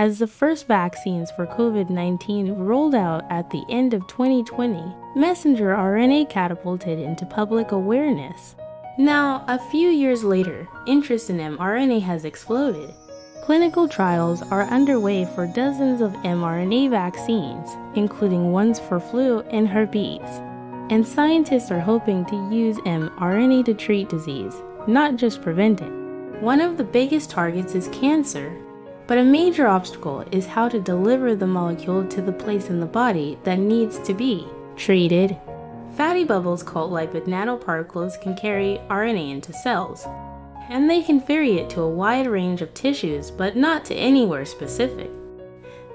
as the first vaccines for COVID 19 rolled out at the end of 2020, messenger RNA catapulted into public awareness. Now, a few years later, interest in mRNA has exploded. Clinical trials are underway for dozens of mRNA vaccines, including ones for flu and herpes. And scientists are hoping to use mRNA to treat disease, not just prevent it. One of the biggest targets is cancer, but a major obstacle is how to deliver the molecule to the place in the body that needs to be treated. Fatty bubbles called lipid nanoparticles can carry RNA into cells, and they can ferry it to a wide range of tissues, but not to anywhere specific.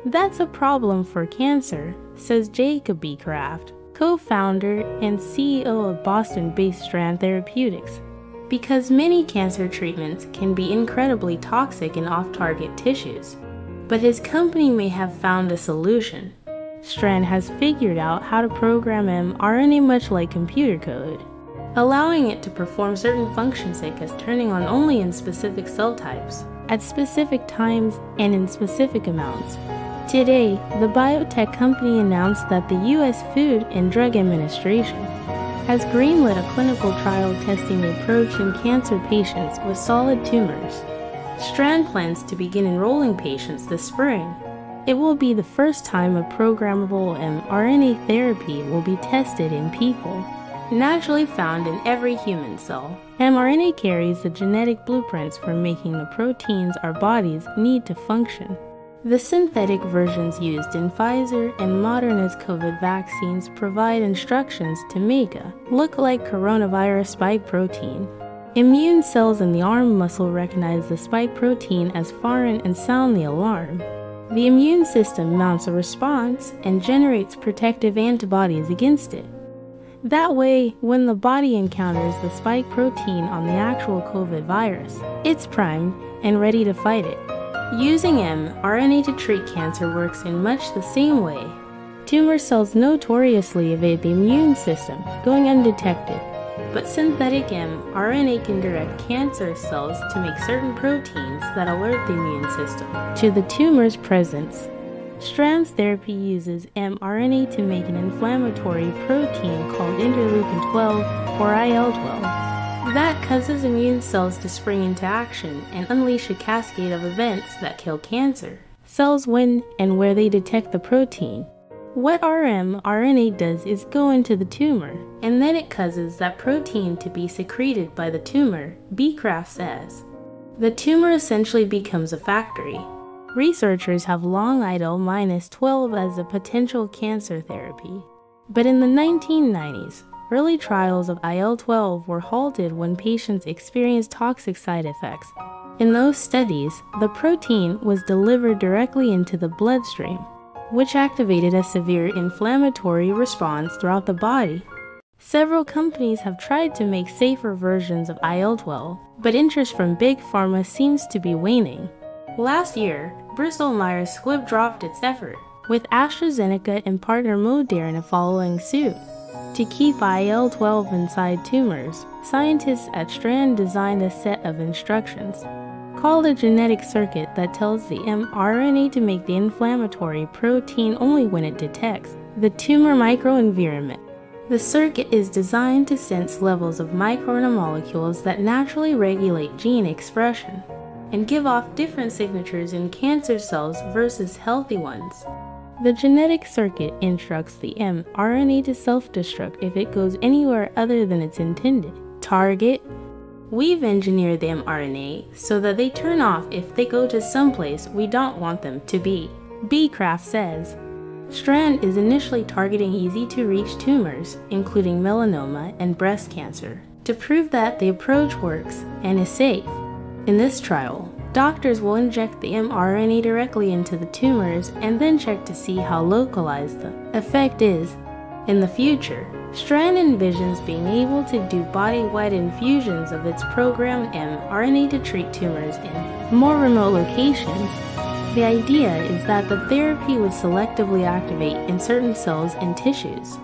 That's a problem for cancer, says Jacob Becraft, co founder and CEO of Boston based Strand Therapeutics because many cancer treatments can be incredibly toxic in off target tissues. But his company may have found a solution. Strand has figured out how to program mRNA much like computer code, allowing it to perform certain functions such as turning on only in specific cell types, at specific times, and in specific amounts. Today, the biotech company announced that the U.S. Food and Drug Administration has greenlit a clinical trial testing the approach in cancer patients with solid tumors. Strand plans to begin enrolling patients this spring. It will be the first time a programmable mRNA therapy will be tested in people. Naturally found in every human cell, mRNA carries the genetic blueprints for making the proteins our bodies need to function. The synthetic versions used in Pfizer and Moderna's COVID vaccines provide instructions to make a look-like coronavirus spike protein. Immune cells in the arm muscle recognize the spike protein as foreign and sound the alarm. The immune system mounts a response and generates protective antibodies against it. That way, when the body encounters the spike protein on the actual COVID virus, it's primed and ready to fight it. Using mRNA to treat cancer works in much the same way. Tumor cells notoriously evade the immune system, going undetected. But synthetic mRNA can direct cancer cells to make certain proteins that alert the immune system to the tumor's presence. Strand's therapy uses mRNA to make an inflammatory protein called interleukin 12 or IL 12. That causes immune cells to spring into action and unleash a cascade of events that kill cancer. Cells when and where they detect the protein. What mRNA does is go into the tumor, and then it causes that protein to be secreted by the tumor, Becraft says. The tumor essentially becomes a factory. Researchers have long idle minus 12 as a potential cancer therapy. But in the 1990s, Early trials of IL 12 were halted when patients experienced toxic side effects. In those studies, the protein was delivered directly into the bloodstream, which activated a severe inflammatory response throughout the body. Several companies have tried to make safer versions of IL 12, but interest from big pharma seems to be waning. Last year, Bristol Myers Squibb dropped its effort, with AstraZeneca and partner Moderna following suit. To keep IL 12 inside tumors, scientists at Strand designed a set of instructions called a genetic circuit that tells the mRNA to make the inflammatory protein only when it detects the tumor microenvironment. The circuit is designed to sense levels of microRNA molecules that naturally regulate gene expression and give off different signatures in cancer cells versus healthy ones. The genetic circuit instructs the mRNA to self destruct if it goes anywhere other than its intended target. We've engineered the mRNA so that they turn off if they go to someplace we don't want them to be. Becraft says. Strand is initially targeting easy to reach tumors, including melanoma and breast cancer, to prove that the approach works and is safe. In this trial, Doctors will inject the mRNA directly into the tumors and then check to see how localized the effect is. In the future, Strand envisions being able to do body-wide infusions of its programmed mRNA to treat tumors in more remote locations. The idea is that the therapy would selectively activate in certain cells and tissues.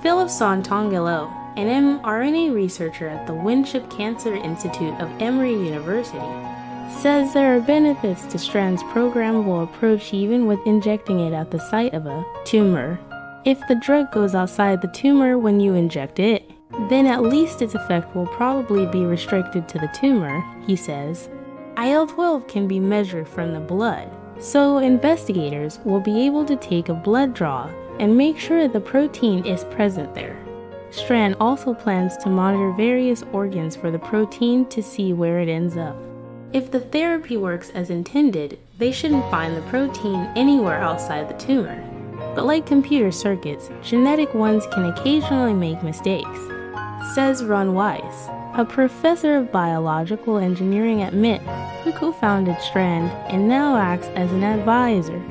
Philip Santangelo, an mRNA researcher at the Winship Cancer Institute of Emory University, says there are benefits to Strand's programmable approach even with injecting it at the site of a tumor. If the drug goes outside the tumor when you inject it, then at least its effect will probably be restricted to the tumor, he says. IL 12 can be measured from the blood, so investigators will be able to take a blood draw and make sure the protein is present there. Strand also plans to monitor various organs for the protein to see where it ends up. If the therapy works as intended, they shouldn't find the protein anywhere outside the tumor. But like computer circuits, genetic ones can occasionally make mistakes, says Ron Weiss, a professor of biological engineering at MIT who co founded Strand and now acts as an advisor.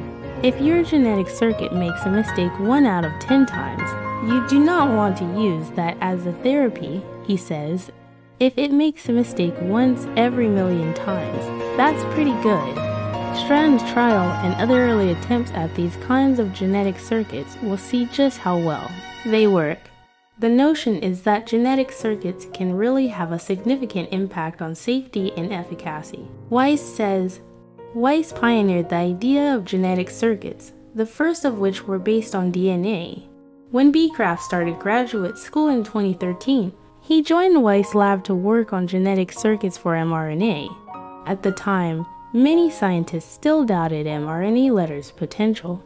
If your genetic circuit makes a mistake 1 out of 10 times, you do not want to use that as a therapy, he says. If it makes a mistake once every million times, that's pretty good. Strand's trial and other early attempts at these kinds of genetic circuits will see just how well they work. The notion is that genetic circuits can really have a significant impact on safety and efficacy. Weiss says, Weiss pioneered the idea of genetic circuits, the first of which were based on DNA. When Becraft started graduate school in 2013, he joined Weiss lab to work on genetic circuits for mRNA. At the time, many scientists still doubted mRNA letter's potential.